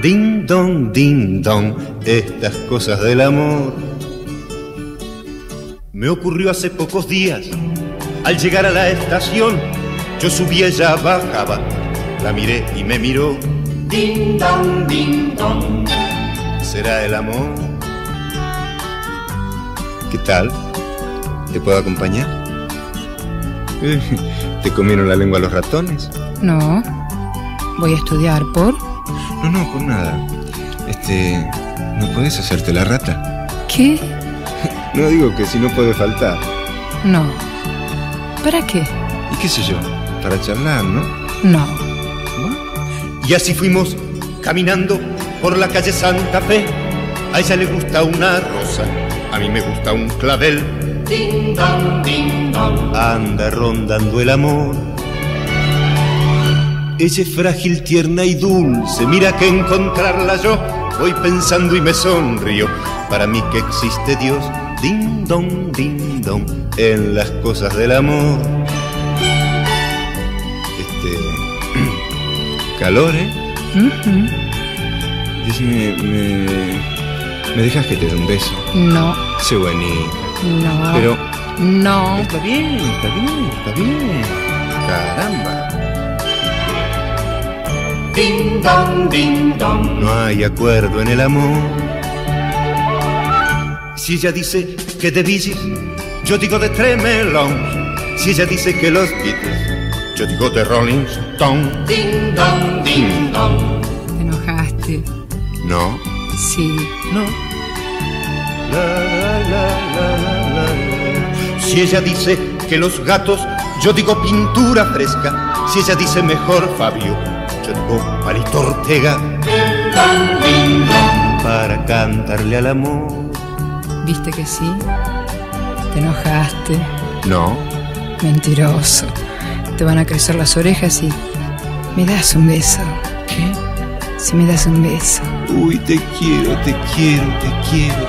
Ding dong, ding dong, estas cosas del amor. Me ocurrió hace pocos días, al llegar a la estación, yo subía, ella bajaba, la miré y me miró. Ding dong, ding dong. ¿Será el amor? ¿Qué tal? ¿Te puedo acompañar? ¿Te comieron la lengua los ratones? No. Voy a estudiar por. No, no, por nada. Este. ¿No puedes hacerte la rata? ¿Qué? No digo que si no puede faltar. No. ¿Para qué? ¿Y qué sé yo? Para charlar, ¿no? No. Y así fuimos caminando por la calle Santa Fe. A ella le gusta una rosa, a mí me gusta un clavel. Ding dong, ding dong. Anda rondando el amor. Ella es frágil, tierna y dulce. Mira que encontrarla yo voy pensando y me sonrío. Para mí que existe Dios, ding dong, ding dong, en las cosas del amor. Este. calor, ¿eh? Decime, me, me dejas que te dé un beso. No. Sé bonito. No. Pero No. está bien, está bien, está bien. Caramba. Ding dong, ding dong. No hay acuerdo en el amor. Si ella dice que de Bee yo digo de Tremelón. Si ella dice que los Beatles, yo digo de Rolling Stone. Ding dong, ding dong. Te enojaste. No, Sí. no. La, la, la, la, la, la. Si ella dice que los gatos, yo digo pintura fresca. Si ella dice mejor Fabio, yo digo Palito Ortega. Para cantarle al amor. ¿Viste que sí? Te enojaste. No, Mentiroso. Te van a crecer las orejas y. ¿Me das un beso? ¿Qué? Si me das un beso. Uy, te quiero, te quiero, te quiero.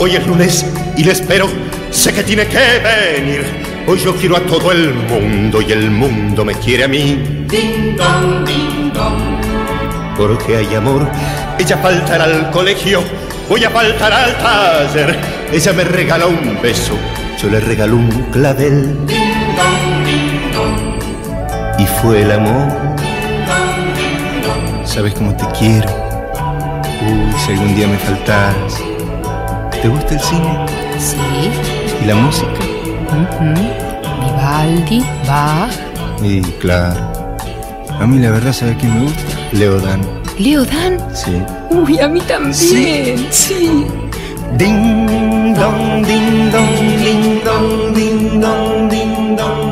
Hoy es lunes y le espero. Sé que tiene que venir. Hoy yo quiero a todo el mundo y el mundo me quiere a mí. Ding dong, ding dong. Porque hay amor. Ella faltará al colegio. Voy a faltar al taller. Ella me regala un beso. Yo le regalo un clavel. Ding dong, ding dong. Y fue el amor. Sabes cómo te quiero. Uy, si algún día me faltaras. ¿Te gusta el cine? Sí. ¿Y la música? Ujú. Vivaldi, Bach, Y claro. A mí la verdad, ¿sabes quién me gusta? Leodan. Leo Dan. Sí. Uy, a mí también. Sí. Ding dong, ding dong, ding dong, ding dong, ding dong,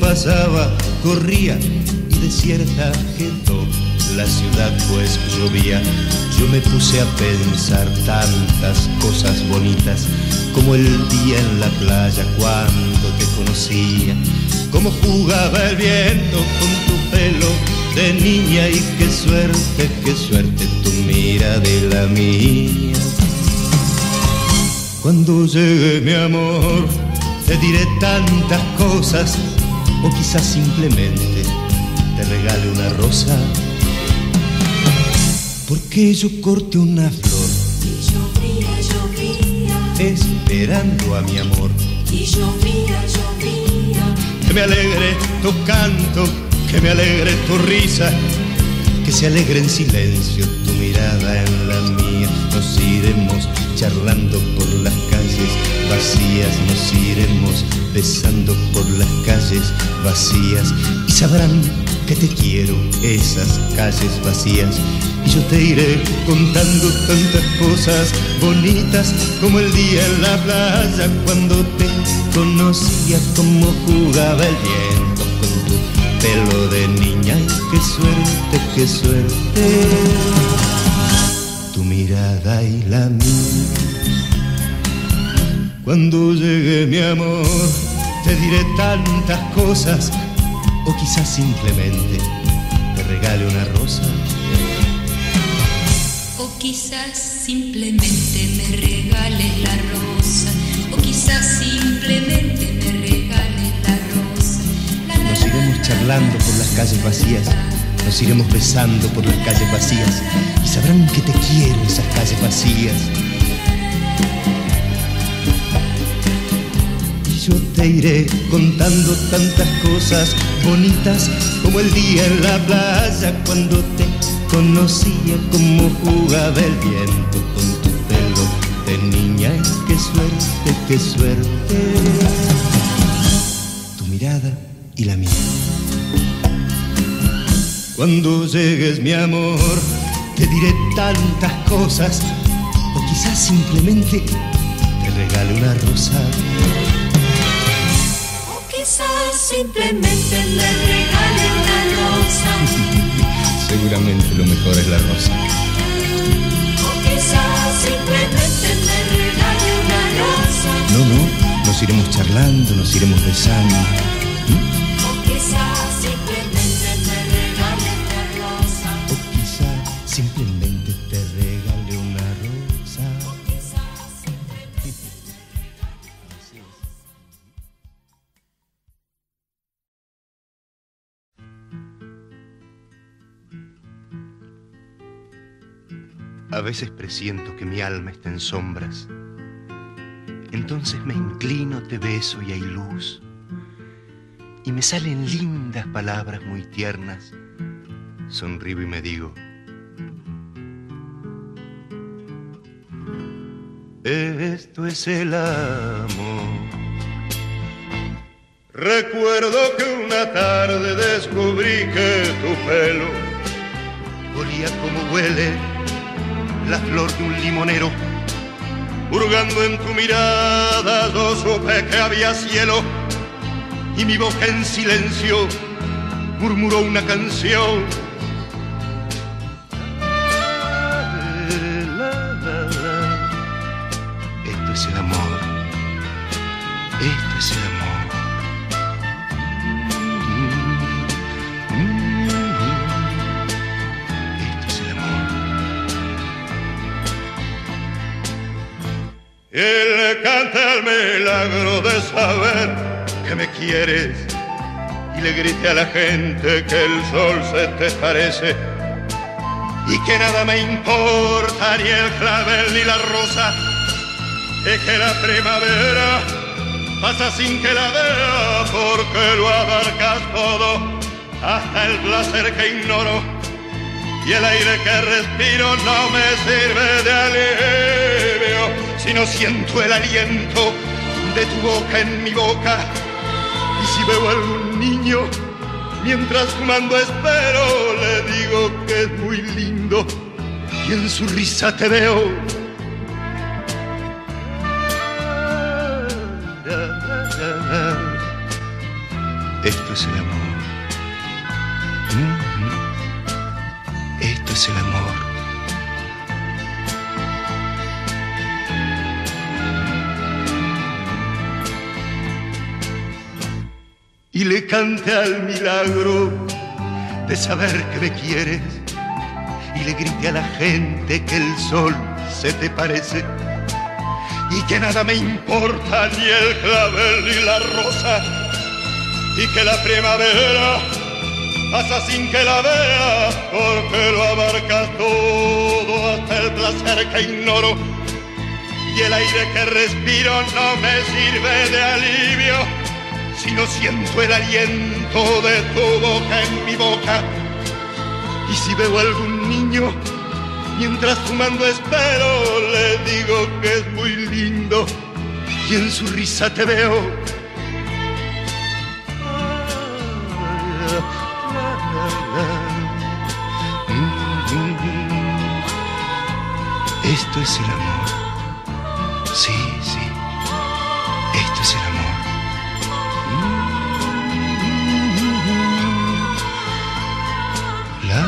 pasaba, corría y desierta quedó la ciudad pues llovía. Yo me puse a pensar tantas cosas bonitas, como el día en la playa cuando te conocía, cómo jugaba el viento con tu pelo de niña y qué suerte, qué suerte tu mira de la mía. Cuando llegue mi amor, te diré tantas cosas, o quizás simplemente te regale una rosa. Porque yo corté una flor Y llovía, esperando a mi amor. y llovía. Que me alegre tu canto, que me alegre tu risa, que se alegre en silencio tu mirada en la mía. Nos iremos charlando por las calles vacías, nos iremos besando por las calles vacías y sabrán que te quiero, esas calles vacías. Y yo te iré contando tantas cosas bonitas como el día en la playa cuando te conocía, como jugaba el viento con tu pelo de niña. Y qué suerte, qué suerte, tu mirada y la mía. Cuando llegue mi amor, te diré tantas cosas o quizás simplemente te regale una rosa. O quizás simplemente me regales la rosa. O quizás simplemente charlando por las calles vacías, nos iremos besando por las calles vacías y sabrán que te quiero esas calles vacías. Y yo te iré contando tantas cosas bonitas como el día en la playa cuando te conocía como jugaba el viento con tu pelo de niña. Qué suerte, qué suerte, tu mirada y la mía. Cuando llegues mi amor, te diré tantas cosas o quizás simplemente te regale una rosa. O quizás simplemente me regales la rosa. Seguramente lo mejor es la rosa. O quizás simplemente me regale una rosa. No, no, nos iremos charlando, nos iremos besando. A veces presiento que mi alma está en sombras. Entonces me inclino, te beso y hay luz. Y me salen lindas palabras muy tiernas. Sonrío y me digo. Esto es el amor. Recuerdo que una tarde descubrí que tu pelo olía como huele la flor de un limonero. Hurgando en tu mirada, yo supe que había cielo y mi boca en silencio murmuró una canción. Él canta el milagro de saber que me quieres y le grite a la gente que el sol se te parece. Y que nada me importa ni el clavel ni la rosa y que la primavera pasa sin que la vea porque lo abarcas todo hasta el placer que ignoro y el aire que respiro no me sirve de alivio si no siento el aliento de tu boca en mi boca. Y si veo algún niño mientras fumando espero le digo que es muy lindo y en su risa te veo. Esto es el amor el amor. Y le cante al milagro de saber que me quieres y le grite a la gente que el sol se te parece y que nada me importa ni el clavel ni la rosa y que la primavera pasa sin que la vea porque lo abarcas todo hasta el placer que ignoro y el aire que respiro no me sirve de alivio si no siento el aliento de tu boca en mi boca. Y si veo algún niño, mientras fumando espero, le digo que es muy lindo y en su risa te veo. Esto es el amor. Sí, sí. Esto es el amor. La,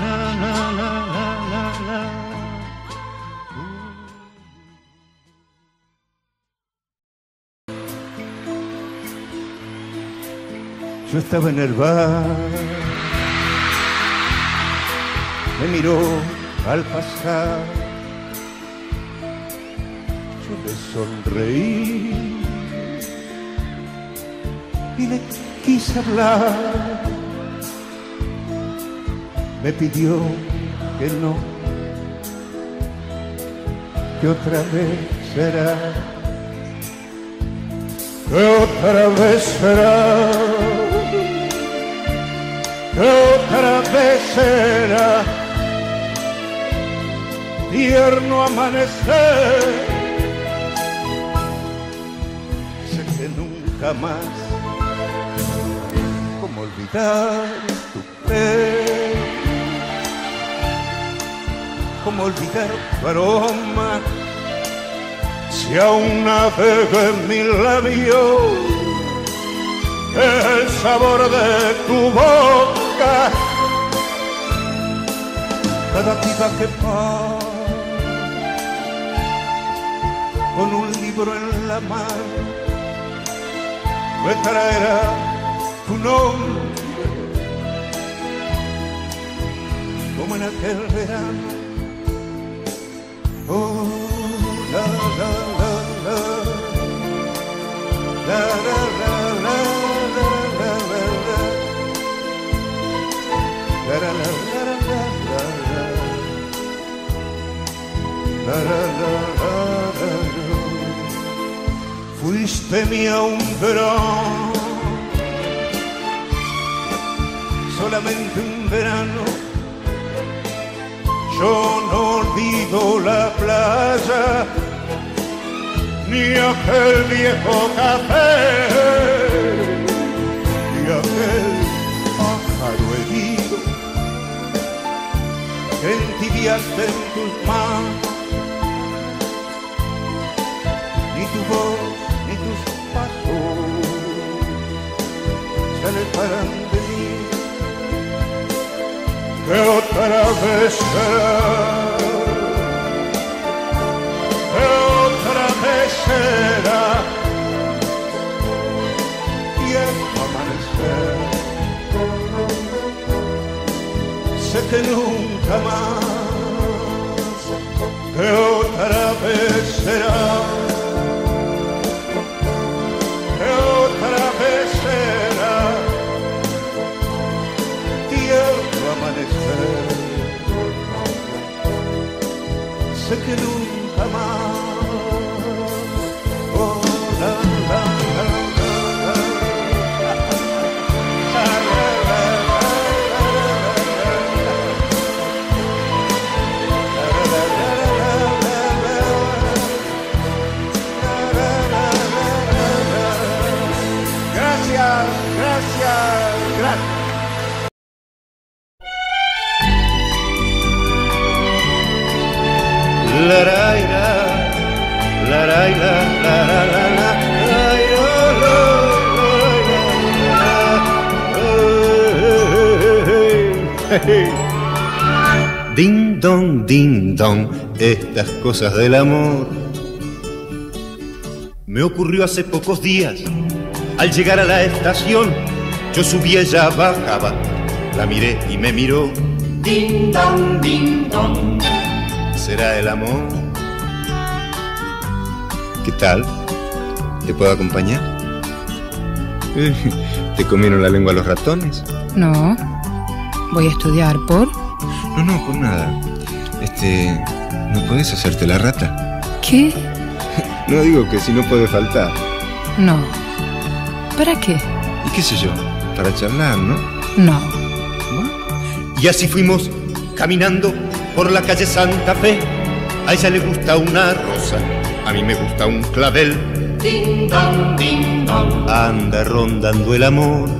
la, la, la, la, la. Yo estaba en el bar, me miró al pasar, yo le sonreí y le quise hablar. Me pidió que no, que otra vez será, que otra vez será que otra vez será tierno amanecer. Sé que nunca más, como olvidar tu piel, como olvidar tu aroma, si aún navega en mi labio el sabor de tu boca. Cada piba que va con un libro en la mano me traerá tu nombre como en aquel verano oh la la la Fuiste mi hombrón, solamente un verano. Yo no olvido la playa, ni aquel viejo café, ni aquel pájaro herido que entibiaste en tus manos, ni tu voz, se alejarán de mí, que otra vez será, que otra vez será, y el amanecer sé que nunca más, que otra vez será, Ding dong, ding dong, estas cosas del amor. Me ocurrió hace pocos días. Al llegar a la estación, yo subía, ella bajaba. La miré y me miró. Ding dong, ding dong. ¿Será el amor? ¿Qué tal? ¿Te puedo acompañar? ¿Te comieron la lengua los ratones? No. Voy a estudiar por. No, no, por nada. Este, ¿no puedes hacerte la rata? ¿Qué? No digo que si no puede faltar. No. ¿Para qué? ¿Y qué sé yo? Para charlar, ¿no? No. Y así fuimos caminando por la calle Santa Fe. A ella le gusta una rosa, a mí me gusta un clavel. Ding dong, ding dong. Anda rondando el amor.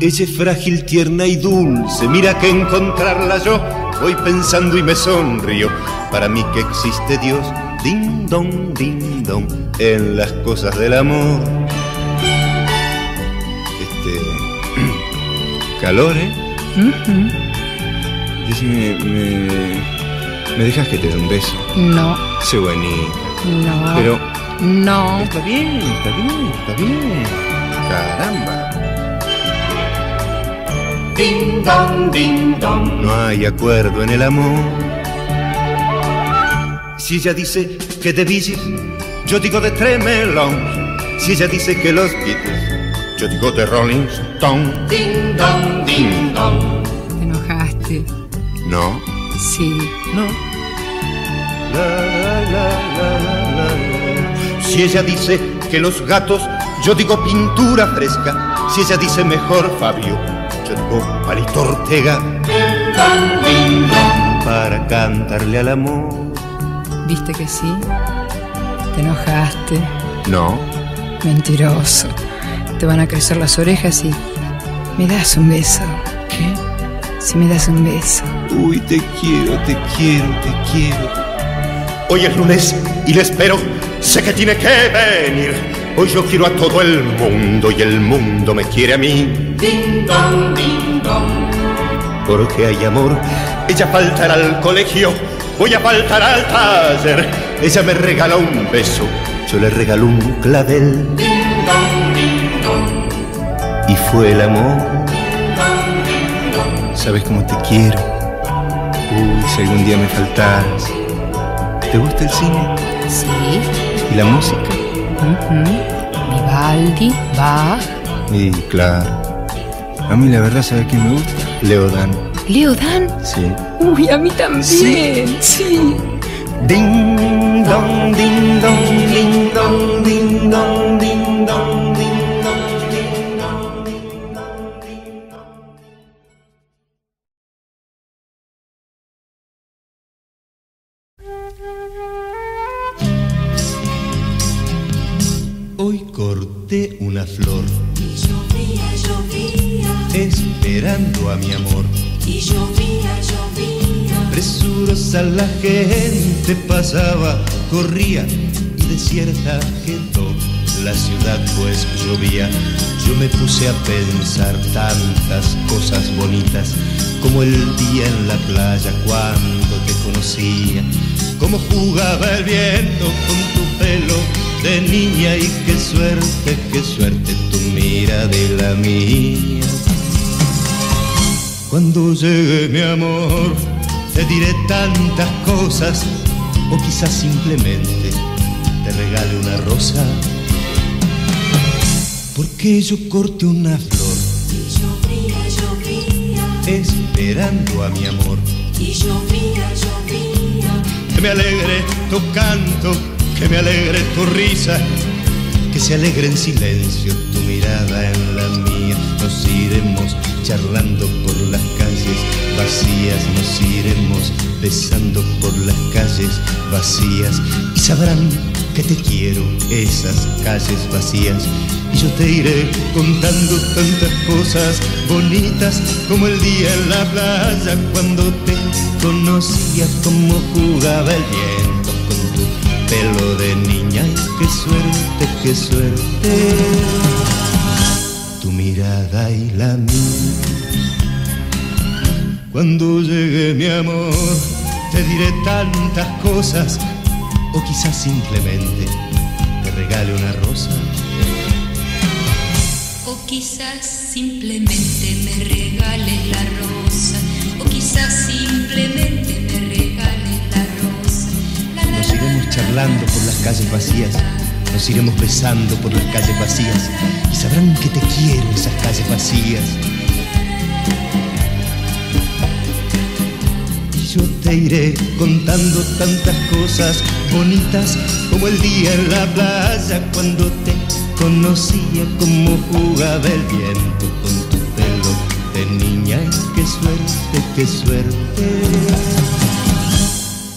Ella es frágil, tierna y dulce. Mira que encontrarla yo voy pensando y me sonrío. Para mí que existe Dios, ding dong, ding dong, en las cosas del amor. Este. calor, ¿eh? Ujú. Dice, me, me, me dejas que te dé un beso. No, Sé bonita. no. Pero No. está bien, está bien, está bien. Caramba. Ding dong, ding dong. No hay acuerdo en el amor. Si ella dice que de Beatles, yo digo de Tremelón. Si ella dice que los Beatles, yo digo de Rolling Stone. Ding dong, ding dong. Te enojaste. No, Sí. no. La, la, la, la, la, la. Si ella dice que los gatos, yo digo pintura fresca. Si ella dice mejor Fabio, yo digo Palito Ortega. Para cantarle al amor. ¿Viste que sí? Te enojaste. No, Mentiroso. Te van a crecer las orejas y... ¿Me das un beso? ¿qué? Si me das un beso. Uy, te quiero, te quiero, te quiero. Hoy es lunes y le espero. Sé que tiene que venir. Hoy yo quiero a todo el mundo y el mundo me quiere a mí. Ding dong, ding dong. Porque hay amor. Ella faltará al colegio. Voy a faltar al taller. Ella me regala un beso. Yo le regalo un clavel. Ding dong, ding dong. Y fue el amor. Sabes cómo te quiero. Uy, si algún día me faltaras. ¿Te gusta el cine? Sí. ¿Y la música? Ujú. Vivaldi, Bach, Y claro. A mí la verdad, ¿sabes quién me gusta? Leodan. Leo Dan. Sí. Uy, a mí también. Sí. Ding dong, ding dong, ding dong, ding dong, ding dong, gente pasaba, corría y desierta quedó la ciudad pues llovía. Yo me puse a pensar tantas cosas bonitas como el día en la playa cuando te conocía, como jugaba el viento con tu pelo de niña y qué suerte, qué suerte tu mira de la mía. Cuando llegue mi amor, te diré tantas cosas, o quizás simplemente te regale una rosa. Porque yo corté una flor Y llovía, llovía, esperando a mi amor. y llovía, llovía. Que me alegre tu canto, que me alegre tu risa, que se alegre en silencio tu mirada en la mía. Nos iremos charlando por las calles vacías, nos iremos besando por las calles vacías y sabrán que te quiero esas calles vacías. Y yo te iré contando tantas cosas bonitas como el día en la playa cuando te conocía como jugaba el viento con tu pelo de niña. Y qué suerte, qué suerte, tu mirada y la mía. Cuando llegue mi amor, te diré tantas cosas, o quizás simplemente te regale una rosa. O quizás simplemente me regales la rosa. O quizás simplemente me regales la rosa. La, la, Nos iremos charlando por las calles vacías, nos iremos besando por las calles vacías y sabrán que te quiero esas calles vacías. Yo te iré contando tantas cosas bonitas como el día en la playa cuando te conocía como jugaba el viento con tu pelo de niña. Y qué suerte, qué suerte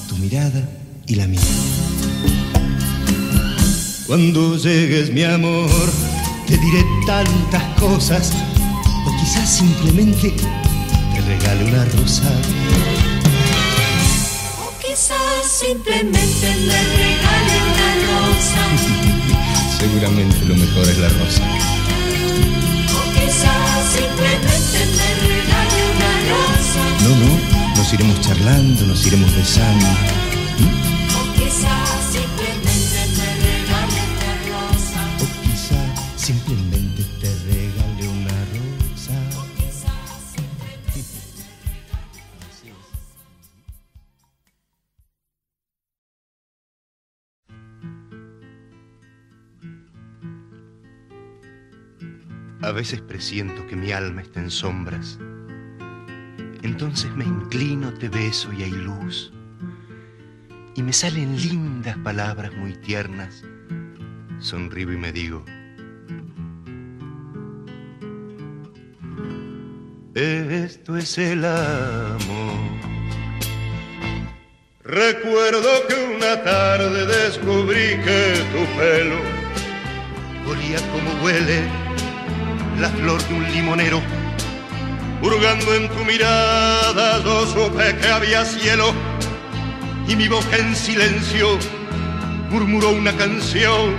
tu mirada y la mía. Cuando llegues mi amor, te diré tantas cosas, o quizás simplemente te regale una rosa. Quizás simplemente me regale una rosa. Seguramente lo mejor es la rosa. O quizás simplemente una rosa. No, no, nos iremos charlando, nos iremos besando. A veces presiento que mi alma está en sombras. Entonces me inclino, te beso y hay luz. Y me salen lindas palabras muy tiernas. Sonrío y me digo. Esto es el amor. Recuerdo que una tarde descubrí que tu pelo olía como huele la flor de un limonero. Hurgando en tu mirada yo supe que había cielo y mi boca en silencio murmuró una canción.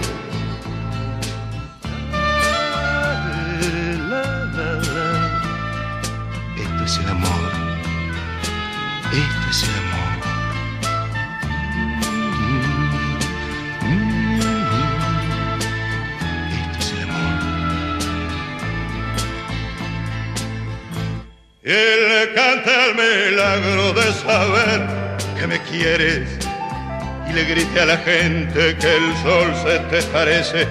De saber que me quieres y le grite a la gente que el sol se te parece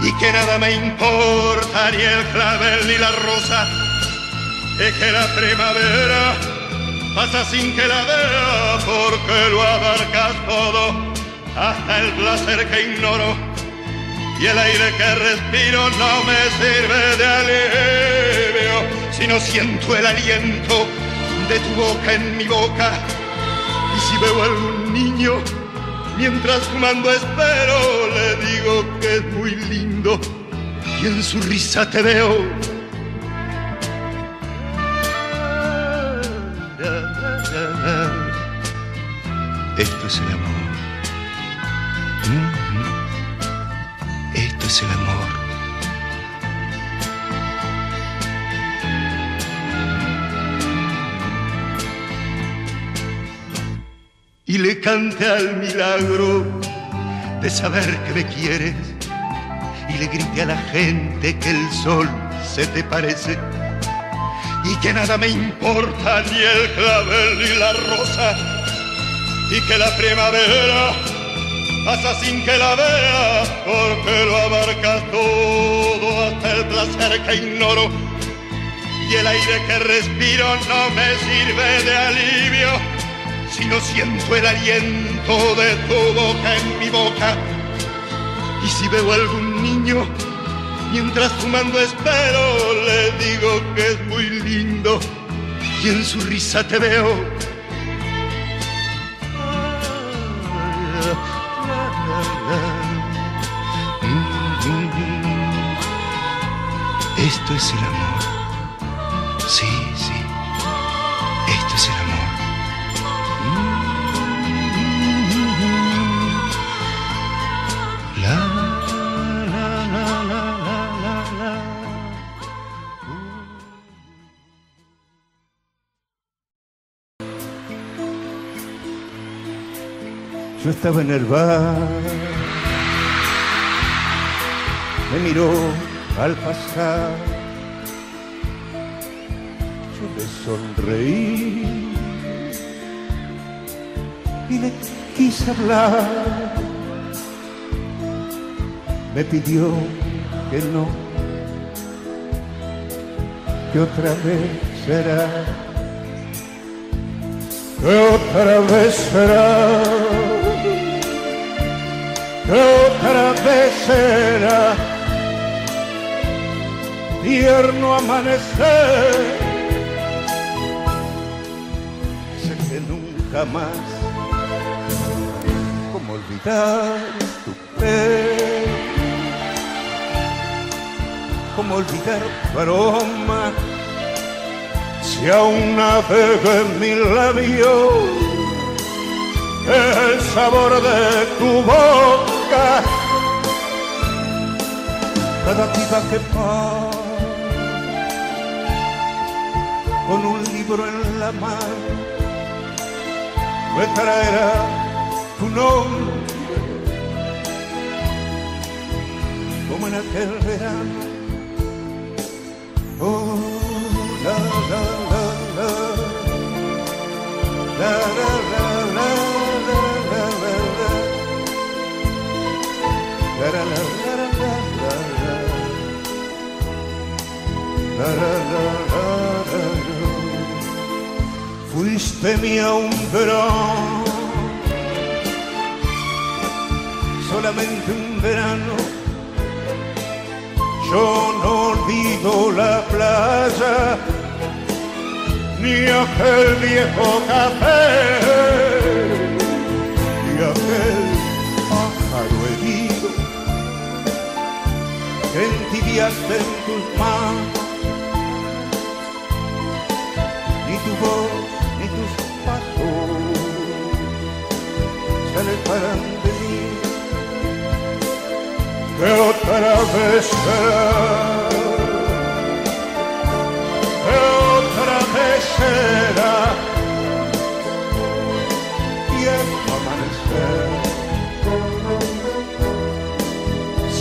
y que nada me importa ni el clavel ni la rosa y que la primavera pasa sin que la vea porque lo abarcas todo hasta el placer que ignoro y el aire que respiro no me sirve de alivio si no siento el aliento de tu boca en mi boca. Y si veo algún niño mientras fumando espero le digo que es muy lindo. Y en su risa te veo. Esto es el amor. Esto es el amor y le cante al milagro de saber que me quieres y le grite a la gente que el sol se te parece y que nada me importa ni el clavel ni la rosa y que la primavera pasa sin que la vea porque lo abarca todo hasta el placer que ignoro y el aire que respiro no me sirve de alivio si no siento el aliento de tu boca en mi boca. Y si veo algún niño mientras fumando espero le digo que es muy lindo y en su risa te veo. Esto es el amor. Sí, Yo estaba en el bar, me miró al pasar, yo le sonreí. Y le quise hablar. Me pidió que no, que otra vez será, que otra vez será, otra vez será tierno amanecer. Sé que nunca más, como olvidar tu pelo, como olvidar tu aroma, si aún navega en mi labio el sabor de tu boca. Cada vida que pasa con un libro en la mano me traerá tu nombre como en aquel verano. Oh, la, la. La, la, la, la, la, la, Fuiste mi verano, solamente un verano. Yo no olvido la playa ni aquel viejo café, φίδιας δεν κουλπά ή του πω ή τους σπαθώ σε λεπαραντελή θεό τραβέσαιρα θεό τραβέσαιρα τι έφαμανε σε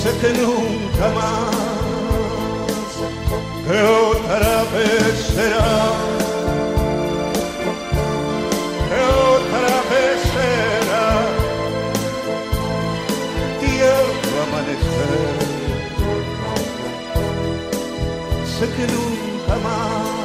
σε τενούν καμάν que otra vez será, que otra vez será tierno amanecer. Sé que nunca más.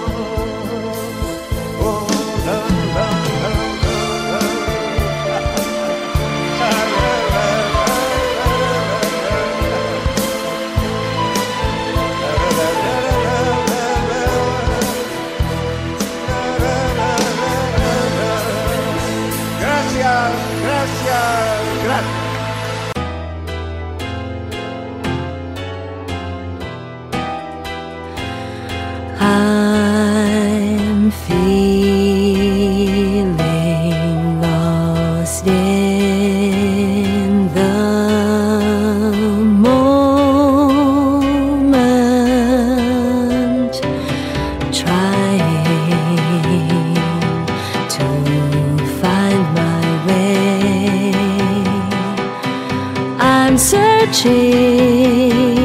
Searching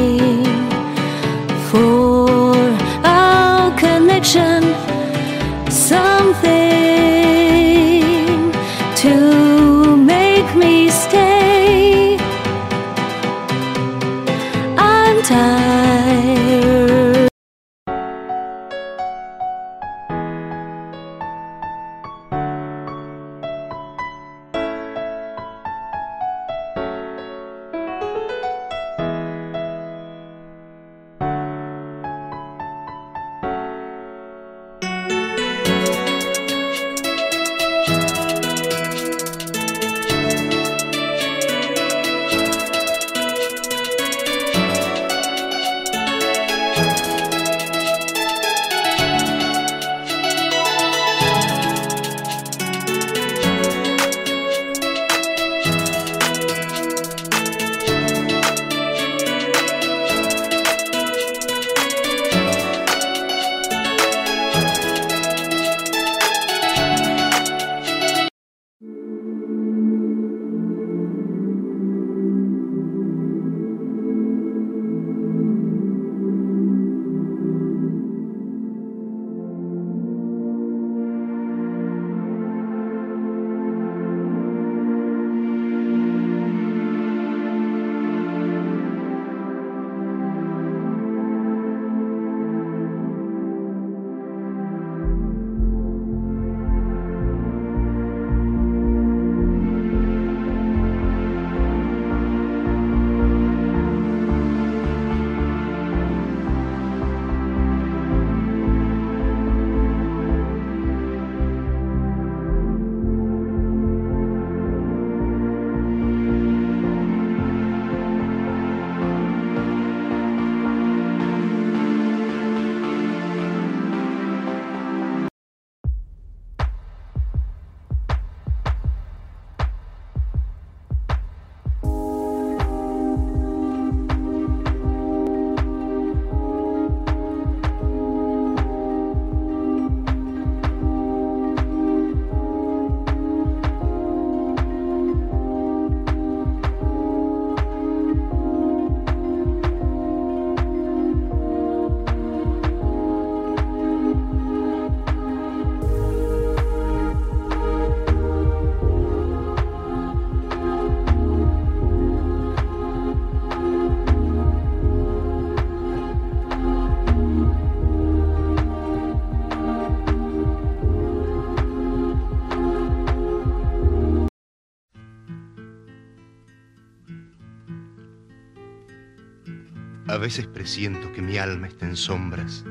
A veces presiento que mi alma está en sombras.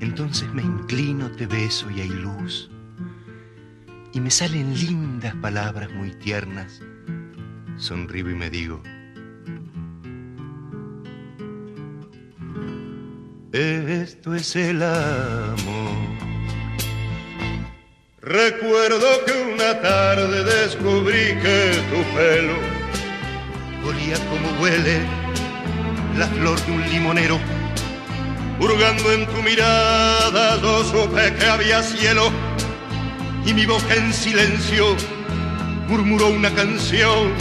Entonces me inclino, te beso y hay luz. Y me salen lindas palabras muy tiernas. Sonrío y me digo, esto es el amor. Recuerdo que una tarde descubrí que tu pelo olía como huele la flor de un limonero. Hurgando en tu mirada yo supe que había cielo y mi boca en silencio murmuró una canción